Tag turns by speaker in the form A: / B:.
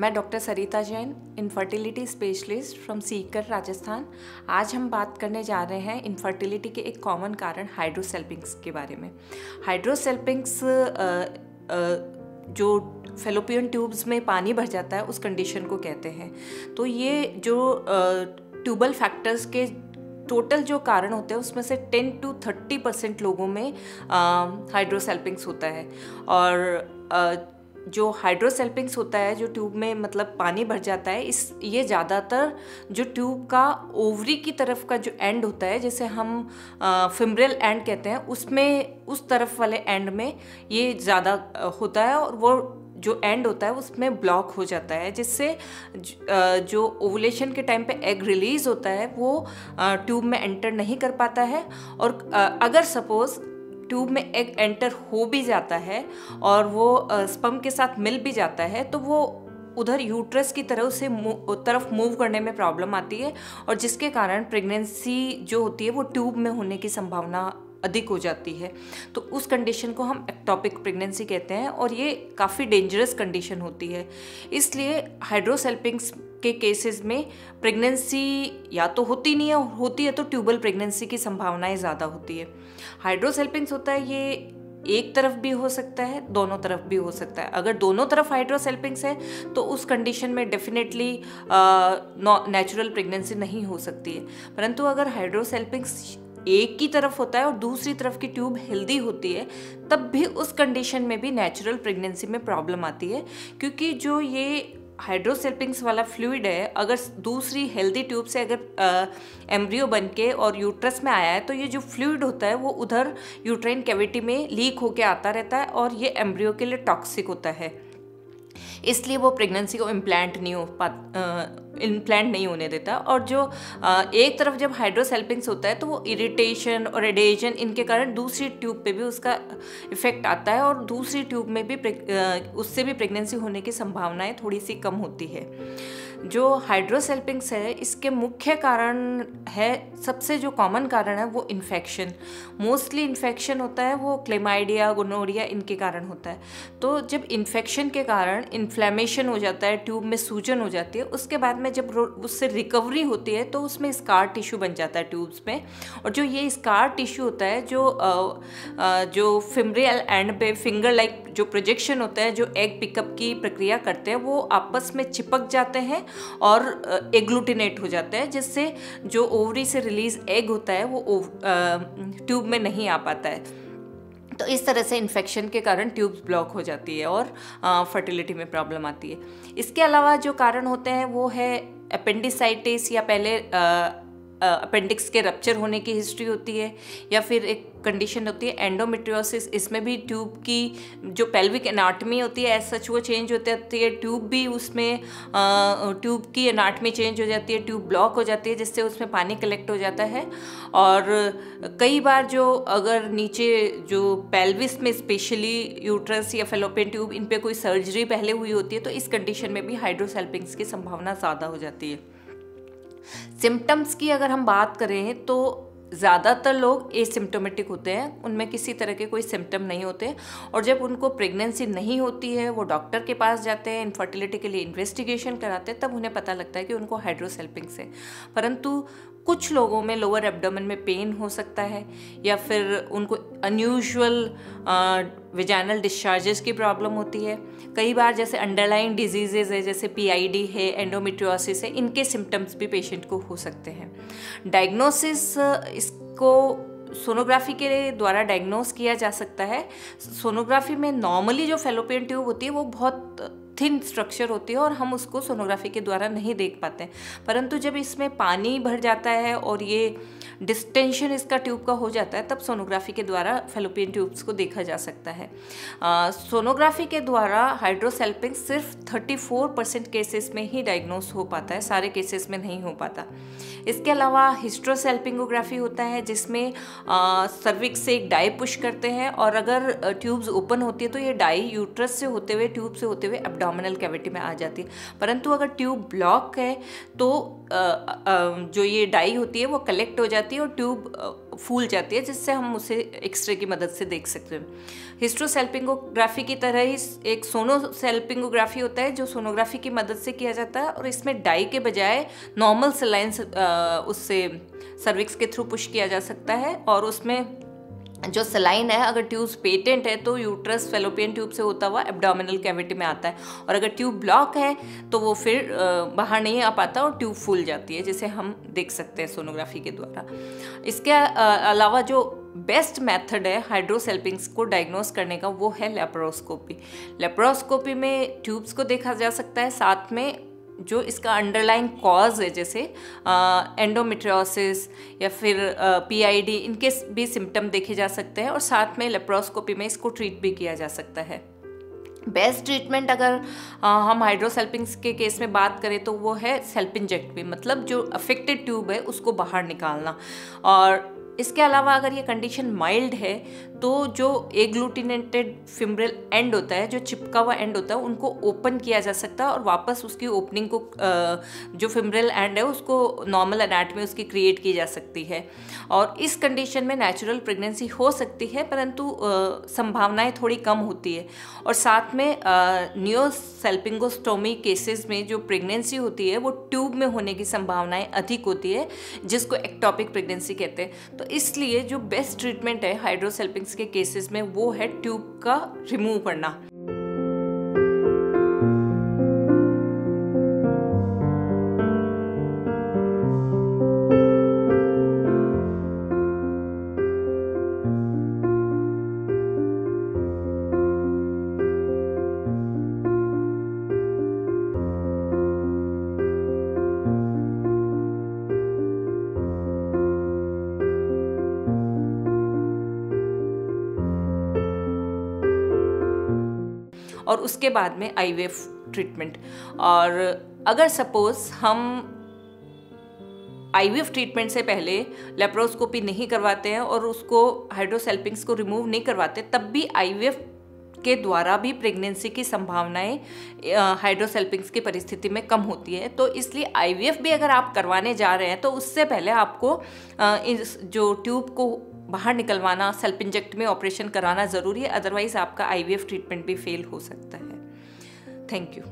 A: मैं doctor Sarita Jain infertility specialist from Sikar Rajasthan आज हम बात करने जा रहे हैं इनफर्टिलिटी के एक कॉमन कारण हाइड्रोसेल्पिंग्स के बारे में। हाइड्रोसेल्पिंग्स जो फेलोपियन ट्यूब्स में पानी भर जाता है उस कंडीशन को कहते हैं। तो ये जो ट्यूबल फैक्टर्स के टोटल जो कारण होते हैं उसमें से 10 टू 30 परसेंट लोगों में हाइड्रोसेल्पिंग्स होता है। और आ, जो हाइड्रोसेल्पिंग्स होता है, जो ट्यूब में मतलब पानी भर जाता है, इस, ये ज़्यादातर जो ट्यूब का ओवरी की तरफ़ का जो एंड होता है, जैसे हम फिमरल एंड कहते हैं, उसमें, उस तरफ़ वाले एंड में ये ज़्यादा होता है और वो जो एंड होता है, उसमें ब्लॉक हो जाता है, जिससे जो ओवुलेशन के टाइम पे एग रिलीज़ होता है, वो ट्यूब में एंटर नहीं कर पाता है। और अगर सपोज़ ट्यूब में एग एंटर हो भी जाता है और वो स्पम के साथ मिल भी जाता है तो वो उधर यूट्रस की तरह उसे तरफ़ मूव करने में प्रॉब्लम आती है और जिसके कारण प्रेगनेंसी जो होती है वो ट्यूब में होने की संभावना अधिक हो जाती है। तो उस कंडीशन को हम एक्टॉपिक प्रेगनेंसी कहते हैं और ये काफ़ी डेंजरस कंडीशन होती है। इसलिए हाइड्रोसेल्पिंग्स के केसेस में प्रेगनेंसी या तो होती नहीं है, होती है तो ट्यूबल प्रेगनेंसी की संभावनाएँ ज़्यादा होती है। हाइड्रोसेल्पिंग्स होता है, ये एक तरफ़ भी हो सकता है, दोनों तरफ़ भी हो सकता है। अगर दोनों तरफ़ हाइड्रोसेल्पिंग्स है तो उस कंडीशन में डेफिनेटली नेचुरल प्रेगनेंसी नहीं हो सकती है। परंतु अगर हाइड्रोसेल्पिंग्स एक की तरफ़ होता है और दूसरी तरफ़ की ट्यूब हेल्दी होती है, तब भी उस कंडीशन में भी नेचुरल प्रेगनेंसी में प्रॉब्लम आती है। क्योंकि जो ये हाइड्रोसेल्पिंग्स वाला फ्लूइड है, अगर दूसरी हेल्दी ट्यूब से अगर एम्ब्रियो बन के और यूट्रस में आया है तो ये जो फ्लूइड होता है, वो उधर यूट्रेन कैविटी में लीक होके आता रहता है और ये एम्ब्रियो के लिए टॉक्सिक होता है। इसलिए वो प्रेगनेंसी को इम्प्लांट नहीं हो पा इम्प्लांट नहीं होने देता। और जो एक तरफ़ जब हाइड्रोसेल्पिंग्स होता है तो वो इरिटेशन और रेडिएशन इनके कारण दूसरी ट्यूब पे भी उसका इफ़ेक्ट आता है। और दूसरी ट्यूब में भी उससे भी प्रेगनेंसी होने की संभावनाएँ थोड़ी सी कम होती है। जो हाइड्रोसेल्पिंग्स है इसके मुख्य कारण है सबसे जो कॉमन कारण है वो इन्फेक्शन मोस्टली इन्फेक्शन होता है वो क्लेमाइडिया गोनोरिया इनके कारण होता है. तो जब इन्फेक्शन के कारण इन्फ्लेमेशन हो जाता है ट्यूब में सूजन हो जाती है उसके बाद में जब उससे रिकवरी होती है तो उसमें स्कार टिश्यू बन जाता है ट्यूब्स में. और जो ये स्कार टिश्यू होता है जो आ, आ, जो फिमरियल एंड पे फिंगर लाइक जो प्रोजेक्शन होता है जो एग पिकअप की प्रक्रिया करते हैं वो आपस में चिपक जाते हैं और एग्लूटिनेट हो जाता है, जिससे जो ओवरी से रिलीज़ एग होता है, वो ट्यूब में नहीं आ पाता है। तो इस तरह से इन्फेक्शन के कारण ट्यूब्स ब्लॉक हो जाती है और फर्टिलिटी में प्रॉब्लम आती है। इसके अलावा जो कारण होते हैं, वो है अपेंडिसाइटिस या पहले अपेंडिक्स के रप्चर होने की हिस्ट्री होती है, या फिर एक कंडीशन होती है एंडोमेट्रियोसिस इसमें भी ट्यूब की जो पेल्विक एनाटमी होती है एज सच वो चेंज होती रहती है ट्यूब भी उसमें ट्यूब की एनाटमी चेंज हो जाती है ट्यूब ब्लॉक हो जाती है, जिससे उसमें पानी कलेक्ट हो जाता है। और कई बार जो अगर नीचे जो पेल्विस में स्पेशली यूट्रस या फेलोपियन ट्यूब इन पर कोई सर्जरी पहले हुई होती है तो इस कंडीशन में भी हाइड्रोसेल्पिंग्स की संभावना ज़्यादा हो जाती है। सिम्टम्स की अगर हम बात करें तो ज़्यादातर लोग एसिम्टोमेटिक होते हैं। उनमें किसी तरह के कोई सिम्टम नहीं होते। और जब उनको प्रेगनेंसी नहीं होती है, वो डॉक्टर के पास जाते हैं इनफर्टिलिटी के लिए इन्वेस्टिगेशन कराते हैं, तब उन्हें पता लगता है कि उनको हाइड्रोसेल्पिंग से परंतु कुछ लोगों में लोअर एब्डोमेन में पेन हो सकता है, या फिर उनको अनयूजुअल विजाइनल डिस्चार्जेस की प्रॉब्लम होती है। कई बार जैसे अंडरलाइन डिजीजेज है, जैसे पीआईडी है एंडोमेट्रियोसिस है, इनके सिम्टम्स भी पेशेंट को हो सकते हैं। डायग्नोसिस इसको सोनोग्राफी के द्वारा डायग्नोस किया जा सकता है। सोनोग्राफी में नॉर्मली जो फेलोपियन ट्यूब होती है, वो बहुत थिन स्ट्रक्चर होती है और हम उसको सोनोग्राफी के द्वारा नहीं देख पाते परंतु जब इसमें पानी भर जाता है और ये डिस्टेंशन इसका ट्यूब का हो जाता है, तब सोनोग्राफी के द्वारा फेलोपियन ट्यूब्स को देखा जा सकता है। सोनोग्राफी के द्वारा हाइड्रोसेल्पिंग सिर्फ़ 34 परसेंट केसेस में ही डायग्नोस हो पाता है, सारे केसेस में नहीं हो पाता। इसके अलावा हिस्ट्रोसेल्पिंगोग्राफी होता है, जिसमें सर्विक्स से एक डाई पुश करते हैं और अगर ट्यूब्स ओपन होती है तो ये डाई यूट्रस से होते हुए ट्यूब से होते हुए एब्डोमिनल कैविटी में आ जाती है। परंतु अगर ट्यूब ब्लॉक है तो आ, आ, जो ये डाई होती है वो कलेक्ट हो जाती है और ट्यूब फूल जाती है जिससे हम उसे एक्सरे की मदद से देख सकते हैं। हिस्ट्रोसेल्पिंगोग्राफी की तरह ही एक सोनोसेल्पिंगोग्राफी होता है जो सोनोग्राफी की मदद से किया जाता है और इसमें डाई के बजाय नॉर्मल सलाइंस उससे सर्विक्स के थ्रू पुश किया जा सकता है और उसमें जो सलाइन है, अगर ट्यूब पेटेंट है तो यूट्रस फेलोपियन ट्यूब से होता हुआ एब्डोमिनल कैविटी में आता है। और अगर ट्यूब ब्लॉक है तो वो फिर बाहर नहीं आ पाता और ट्यूब फूल जाती है, जिसे हम देख सकते हैं सोनोग्राफी के द्वारा। इसके अलावा जो बेस्ट मेथड है हाइड्रोसेल्पिंग्स को डायग्नोस करने का, वो है लेप्रोस्कोपी लेप्रोस्कोपी में ट्यूब्स को देखा जा सकता है, साथ में जो इसका अंडरलाइन कॉज है जैसे एंडोमेट्रियोसिस या फिर पीआईडी इनके भी सिम्टम देखे जा सकते हैं और साथ में लेप्रोस्कोपी में इसको ट्रीट भी किया जा सकता है। बेस्ट ट्रीटमेंट अगर आ, हम हाइड्रोसेल्पिंग्स के केस में बात करें तो वो है सेल्पिंजेक्टमी मतलब जो अफेक्टेड ट्यूब है उसको बाहर निकालना। और इसके अलावा अगर ये कंडीशन माइल्ड है तो जो एग्लूटिनेटेड फिम्ब्रल एंड होता है, जो चिपका हुआ एंड होता है, उनको ओपन किया जा सकता है और वापस उसकी ओपनिंग को जो फिम्ब्रल एंड है, उसको नॉर्मल अनाट में उसकी क्रिएट की जा सकती है। और इस कंडीशन में नेचुरल प्रेगनेंसी हो सकती है, परंतु संभावनाएँ थोड़ी कम होती है। और साथ में न्योसेल्पिंगोस्टोमी केसेस में जो प्रेगनेंसी होती है, वो ट्यूब में होने की संभावनाएँ अधिक होती है, जिसको एक्टॉपिक प्रेगनेंसी कहते हैं। तो इसलिए जो बेस्ट ट्रीटमेंट है हाइड्रोसेल्पिंग्स के केसेस में वो है ट्यूब का रिमूव करना। और उसके बाद में आईवीएफ ट्रीटमेंट और अगर सपोज़ हम आईवीएफ ट्रीटमेंट से पहले लेप्रोस्कोपी नहीं करवाते हैं और उसको हाइड्रोसेल्पिंग्स को रिमूव नहीं करवाते तब भी आईवीएफ के द्वारा भी प्रेगनेंसी की संभावनाएँ हाइड्रोसेल्पिंग्स की परिस्थिति में कम होती है। तो इसलिए आईवीएफ भी अगर आप करवाने जा रहे हैं तो उससे पहले आपको आ, इस जो ट्यूब को बाहर निकलवाना सेल्फ इंजेक्ट में ऑपरेशन कराना ज़रूरी है अदरवाइज़ आपका आईवीएफ ट्रीटमेंट भी फेल हो सकता है। Thank you